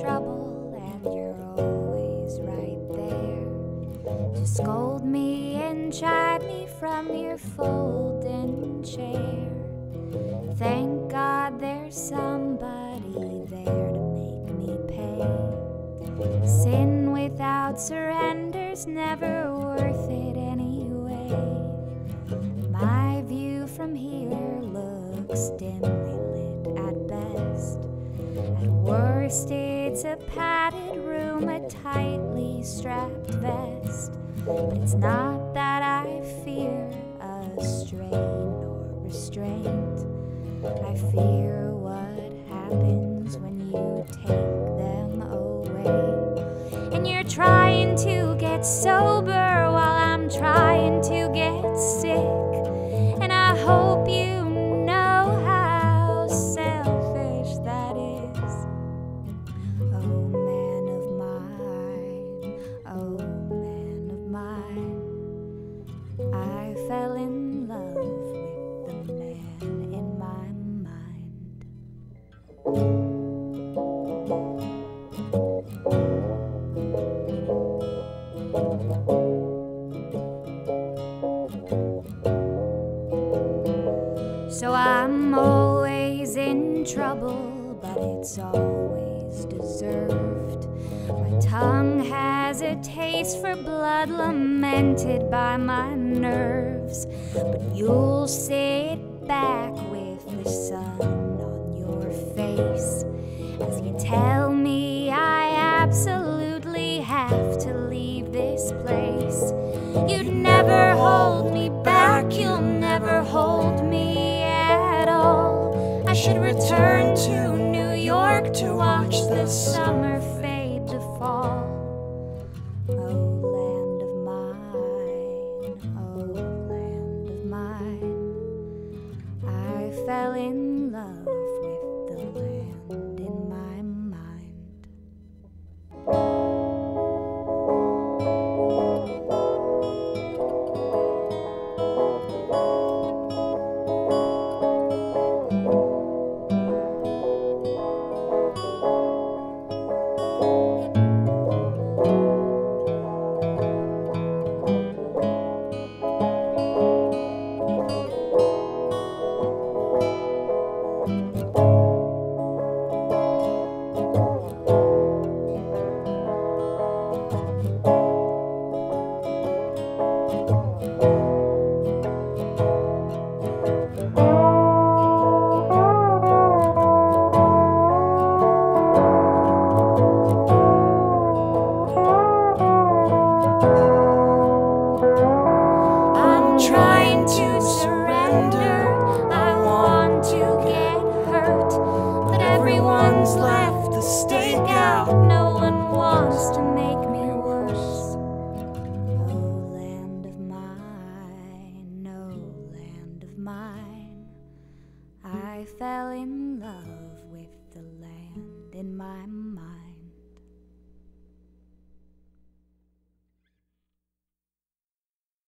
trouble, and you're always right there to scold me and chide me from your folding chair. Thank God there's somebody there to make me pay. Sin without surrender's never worst, it's a padded room, a tightly strapped vest. But it's not that I fear a strain or restraint. I fear what happens when you take them away. And you're trying to get sober So I'm always in trouble, but it's always deserved. My tongue has a taste for blood lamented by my nerves, but you'll sit back with the sun should return to New York to watch the summer fade to fall. Oh, land of mine, oh, land of mine. I fell in love out. No one wants to make me worse. Oh, land of mine, no land of mine. I fell in love with the land in my